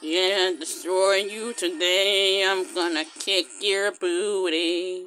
Yeah, destroy you today. I'm gonna kick your booty.